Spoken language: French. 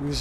Oui.